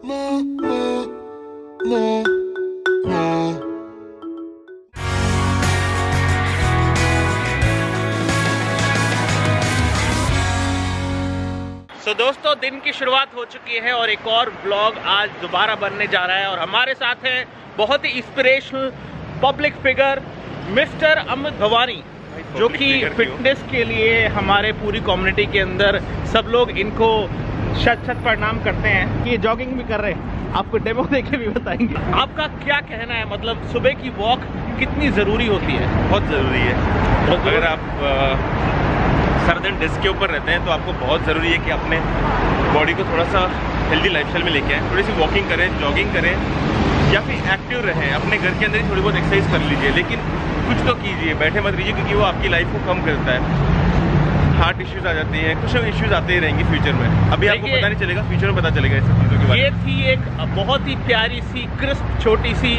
so, दोस्तों दिन की शुरुआत हो चुकी है और एक और ब्लॉग आज दोबारा बनने जा रहा है और हमारे साथ है बहुत ही inspirational public figure mister Amit Bhavani जो कि फिटनेस के लिए हमारे पूरी कम्युनिटी के अंदर सब लोग इनको शत शत प्रणाम करते हैं ये जॉगिंग भी कर रहे हैं। आपको डेमो देके भी बताएँगे। आपका क्या कहना है? मतलब सुबह की वॉक कितनी ज़रूरी होती है? बहुत ज़रूरी है। तो अगर आप सर्दन डिस्क के ऊपर रहते हैं तो आपको बहुत ज़रूरी है कि अपने बॉडी को थोड़ा सा हेल्दी लाइफस्टाइल में लेके आए। थोड़ी सी वॉकिंग करें जॉगिंग करें या फिर एक्टिव रहें। अपने घर के अंदर ही थोड़ी बहुत एक्सरसाइज कर लीजिए। लेकिन कुछ तो कीजिए। बैठे मत रहिए क्योंकि वो आपकी लाइफ को कम करता है। हार्ट इश्यूज़ आ जाते हैं कुछ इश्यूज़ आते ही रहेंगे फ्यूचर में। अभी आपको पता नहीं चलेगा फ्यूचर में पता चलेगा इस चीज़ों के बारे ये थी एक बहुत ही प्यारी सी क्रिस्प छोटी सी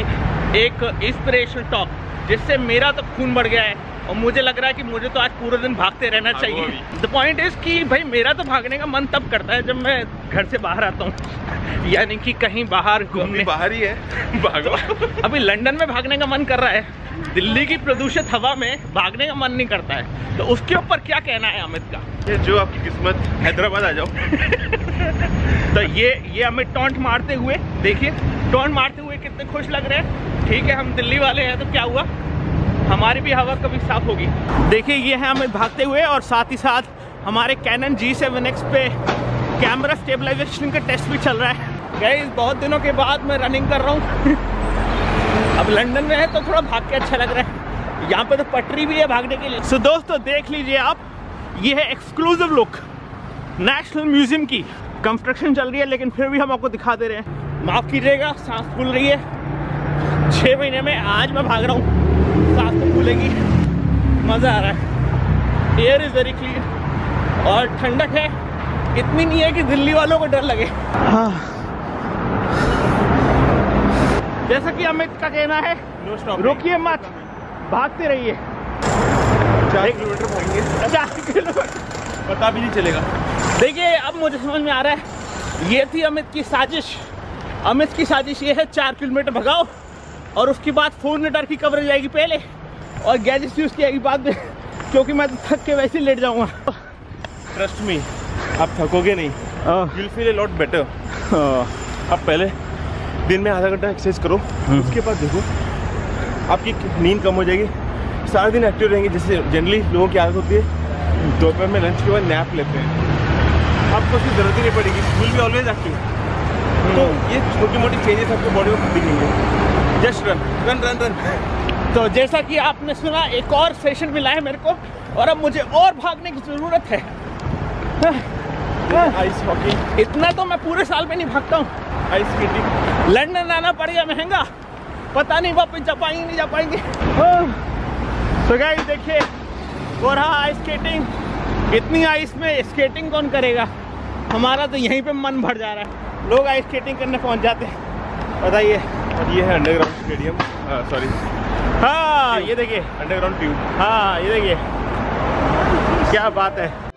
एक इंस्पिरेशनल टॉक जिससे मेरा तो खून बढ़ गया है और मुझे लग रहा है कि मुझे तो आज पूरे दिन भागते रहना चाहिए। द पॉइंट इज़ कि भाई मेरा तो भागने का मन तब करता है जब मैं घर से बाहर आता हूँ। यानी कि कहीं बाहर घूमने। बाहर ही है। भागो। अभी लंदन में भागने का मन कर रहा है। दिल्ली की प्रदूषित हवा में भागने का मन नहीं करता है। तो उसके ऊपर क्या कहना है अमित का? ये जो आपकी किस्मत हैदराबाद आ जाओ। तो ये ये अमित टॉन्ट मारते हुए देखिए टॉन्ट मारते हुए कितने खुश लग रहे हैं। ठीक है हम दिल्ली वाले हैं तो क्या हुआ? हमारी भी हवा कभी साफ़ होगी। देखिए ये है हमें भागते हुए और साथ ही साथ हमारे कैनन जी सेवन एक्स पे कैमरा स्टेबलाइजेशन का टेस्ट भी चल रहा है। गई बहुत दिनों के बाद मैं रनिंग कर रहा हूँ। अब लंदन में है तो थोड़ा भाग के अच्छा लग रहा है। यहाँ पे तो पटरी भी है भागने के लिए। सो so, दोस्तों देख लीजिए आप ये है एक्सक्लूसिव लुक नेशनल म्यूज़ियम की। कंस्ट्रक्शन चल रही है लेकिन फिर भी हम आपको दिखा दे रहे हैं। माफ़ कीजिएगा सांस फूल रही है। छः महीने में आज मैं भाग रहा हूँ। सांस तो फूलेगी। मज़ा आ रहा है। एयर इज़ वेरी क्लीन और ठंडक है। इतनी नहीं है कि दिल्ली वालों को डर लगे। हाँ। जैसा कि अमित का कहना है रुकिए मत भागते रहिए। चार किलोमीटर भागेंगे चार किलोमीटर। पता भी नहीं चलेगा। देखिए अब मुझे समझ में आ रहा है ये थी अमित की साजिश। अमित की साजिश ये है चार किलोमीटर भगाओ और उसके बाद फोर मीटर की कवरेज आएगी पहले और गैजेट्स यूज़ की आएगी बाद में क्योंकि मैं तो थक के वैसे ही लेट जाऊँगा। ट्रस्ट मी आप थकोगे नहीं। Will feel a lot better अब पहले दिन में आधा घंटा एक्सरसाइज करो। उसके बाद देखो आपकी नींद कम हो जाएगी। सारा दिन एक्टिव रहेंगे जैसे जनरली लोगों की आदत होती है दोपहर में लंच के बाद नैप लेते हैं। आपको उसकी ज़रूरत ही नहीं पड़ेगी विल बी ऑलवेज एक्टिव तो ये छोटी मोटी चेंजेस आपको बॉडी में दिखेंगे। Just run run run run तो जैसा कि आपने सुना एक और सेशन मिला है मेरे को और अब मुझे और भागने की ज़रूरत है। आइस हॉकी इतना तो मैं पूरे साल में नहीं भागता हूँ। आइस स्केटिंग लंदन आना पड़ेगा महँगा। पता नहीं वापस जा पाएँगे नहीं जा पाएँगे। तो गाइस देखिए हो रहा आइस स्केटिंग इतनी आइस में स्केटिंग कौन करेगा? हमारा तो यहीं पे मन भर जा रहा है। लोग आइस स्केटिंग करने पहुँच जाते हैं। बताइए। और ये है अंडरग्राउंड स्टेडियम सॉरी हाँ ये देखिए। अंडरग्राउंड ट्यूब हाँ ये देखिए। क्या बात है।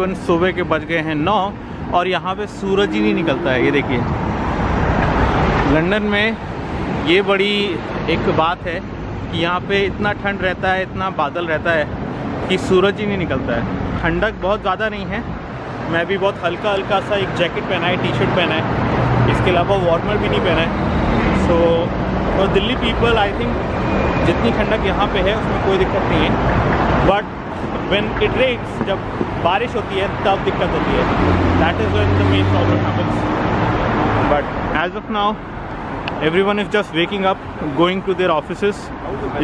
तकरीबन सुबह के बज गए हैं नौ, और यहाँ पे सूरज ही नहीं निकलता है, ये देखिए। लंदन में ये बड़ी एक बात है कि यहाँ पे इतना ठंड रहता है, इतना बादल रहता है कि सूरज ही नहीं निकलता है। ठंडक बहुत ज़्यादा नहीं है। मैं भी बहुत हल्का हल्का सा एक जैकेट पहना है टी शर्ट पहना है। इसके अलावा वार्मर भी नहीं पहना है। So for Delhi people I think जितनी ठंडक यहाँ पे है, उसमें कोई दिक्कत नहीं है। बट when it rains जब बारिश होती है तब दिक्कत होती है that is when the main problem happens but as of now everyone is just waking up going to their offices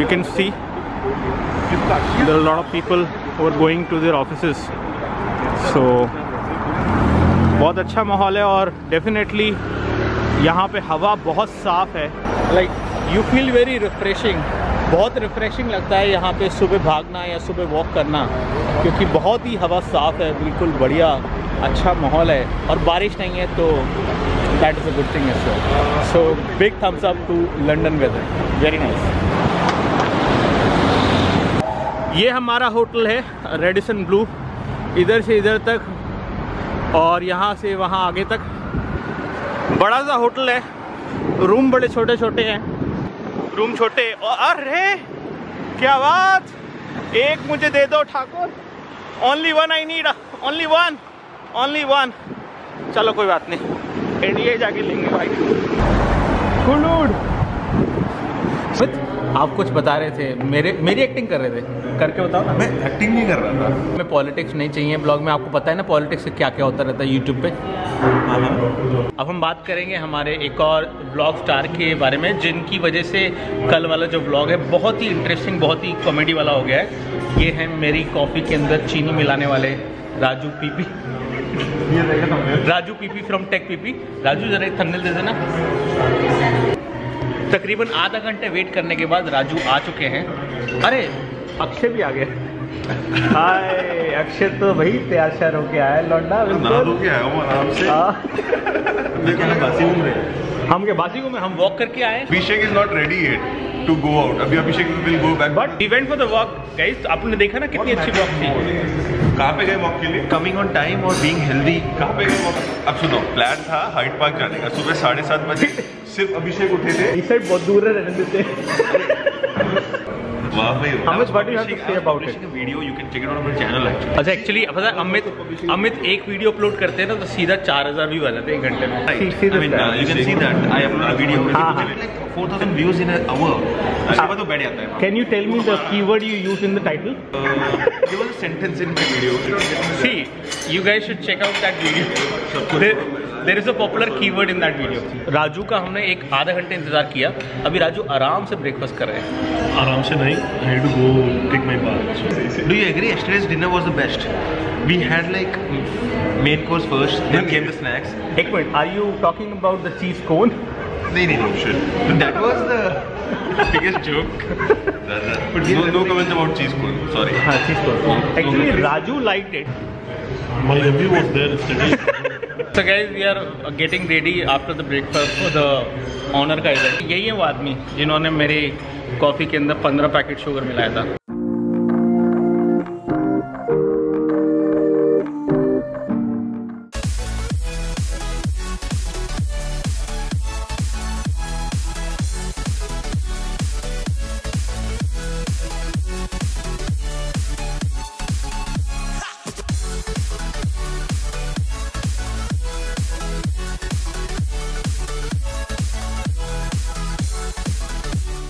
you can see there are a lot of people who are going to their offices so बहुत अच्छा माहौल है और definitely यहाँ पे हवा बहुत साफ़ है like you feel very refreshing बहुत रिफ्रेशिंग लगता है यहाँ पे सुबह भागना या सुबह वॉक करना, क्योंकि बहुत ही हवा साफ़ है, बिल्कुल बढ़िया अच्छा माहौल है, और बारिश नहीं है तो that is a good thing so so big thumbs up to London weather very nice ये हमारा होटल है रेडिसन ब्लू इधर से इधर तक और यहाँ से वहाँ आगे तक। बड़ा सा होटल है, रूम बड़े छोटे छोटे हैं। रूम छोटे। और अरे क्या बात? एक मुझे दे दो Thakur. Only one I need only one only one चलो कोई बात नहीं। एडीए जाके लेंगे भाई। कुलूड आप कुछ बता रहे थे। मेरे मेरी एक्टिंग कर रहे थे। करके बताओ ना। मैं एक्टिंग नहीं कर रहा था। मैं पॉलिटिक्स नहीं चाहिए ब्लॉग में। आपको पता है ना पॉलिटिक्स से क्या क्या होता रहता है यूट्यूब पे? अब हम बात करेंगे हमारे एक और ब्लॉग स्टार के बारे में जिनकी वजह से कल वाला जो ब्लॉग है बहुत ही इंटरेस्टिंग बहुत ही कॉमेडी वाला हो गया है। ये है मेरी कॉफ़ी के अंदर चीनी मिलाने वाले Raju PP. Raju PP from tech PP Raju जरा एक थंबनेल दे देना। तकरीबन आधा घंटे वेट करने के बाद राजू आ चुके हैं। अरे अक्षय भी आ गए हाय अक्षय तो भाई तैयार श्यार होके आया है लौंडा बिल्कुल। हूँ आराम से। हाँ। हम के बासी को में हम वॉक करके आए Abhishek is not ready yet to go out अभी Abhishek will go back but event for the walk guys आपने देखा ना कितनी अच्छी वॉक थी। कहाँ पे गए वॉक के लिए? कमिंग ऑन टाइम और बींग हेल्दी कहाँ पे गए वॉक अब सुनो प्लान था हाइट पार्क जाने का सुबह साढ़े सात बजे सिर्फ़ अभिषेक उठे थे। इस साइड बहुत दूर है रहने देते। वाह भाई How much what do you have to say about it? Video you can check it on my channel actually अच्छा एक्चुअली पता है अमित अमित एक वीडियो अपलोड करते हैं ना तो सीधा चार हज़ार व्यू आ जाते हैं एक घंटे में uh. हाँ, हाँ. 4,000. उसके बाद वो बैठ जाता है. Can you tell me the keyword you use in the title Uh, sentence in the video. See, you guys should check out that there is a popular key word in that video Raju का हमने एक आधा घंटे इंतज़ार किया। अभी राजू आराम से ब्रेकफास्ट कर रहे हैं। आराम से नहीं best we had like main course first snacks एक minute are you talking about the cheese cone नहीं नहीं shit that was the biggest joke but no no comment about cheese cone sorry हाँ cheese cone actually Raju liked it my review was there yesterday तो guys we are getting ready after the breakfast for the honour का event यही है वो आदमी जिन्होंने मेरी coffee के अंदर 15 पैकेट शुगर मिलाया था।